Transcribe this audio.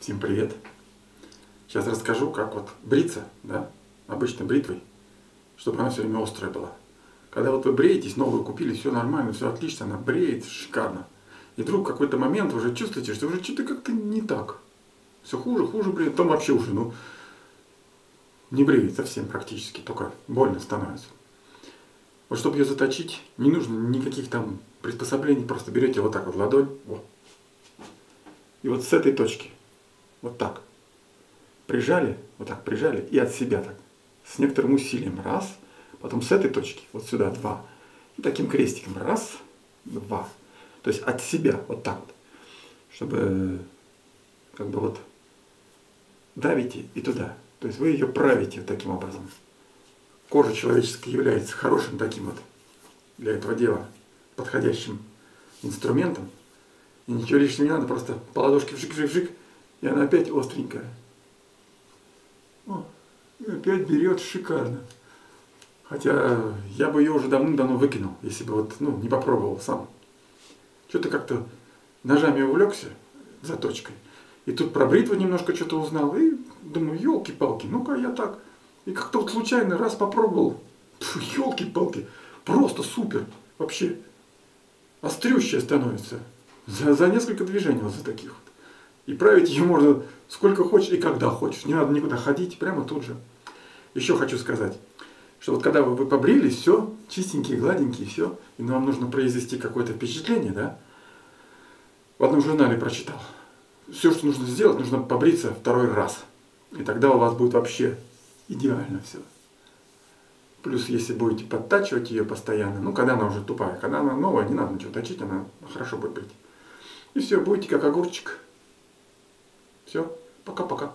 Всем привет! Сейчас расскажу, как вот бриться, да, обычной бритвой, чтобы она все время острая была. Когда вот вы бреетесь, новую купили, все нормально, все отлично, она бреет шикарно. И вдруг в какой-то момент вы уже чувствуете, что уже что-то как-то не так. Все хуже, хуже бреет, там вообще уже, ну, не бреет совсем практически, только больно становится. Вот чтобы ее заточить, не нужно никаких там приспособлений, просто берете вот так вот ладонь, вот. И вот с этой точки вот так. Прижали, вот так прижали, и от себя так, с некоторым усилием, раз, потом с этой точки, вот сюда, два, и таким крестиком, раз, два. То есть от себя, вот так вот, чтобы как бы вот давите и туда. То есть вы ее правите таким образом. Кожа человеческая является хорошим таким вот для этого дела подходящим инструментом. И ничего лишнего не надо, просто по ладошке вжик-вжик-вжик, и она опять остренькая. О, и опять берет шикарно. Хотя я бы ее уже давным-давно выкинул, если бы вот, ну, не попробовал сам. Что-то как-то ножами увлекся заточкой. И тут про бритву немножко что-то узнал. И думаю, елки-палки, ну-ка я так. И как-то вот случайно раз попробовал. Елки-палки, просто супер. Вообще острющая становится. За, за несколько движений вот за таких вот. И править ее можно сколько хочешь и когда хочешь. Не надо никуда ходить, прямо тут же. Еще хочу сказать, что вот когда вы, вы побрились, все, чистенькие, гладенькие, все, и вам нужно произвести какое-то впечатление, да? В одном журнале прочитал. Все, что нужно сделать, нужно побриться второй раз. И тогда у вас будет вообще идеально все. Плюс, если будете подтачивать ее постоянно, ну, когда она уже тупая, когда она новая, не надо ничего точить, она хорошо будет брить. И все, будете как огурчик. Все, пока-пока.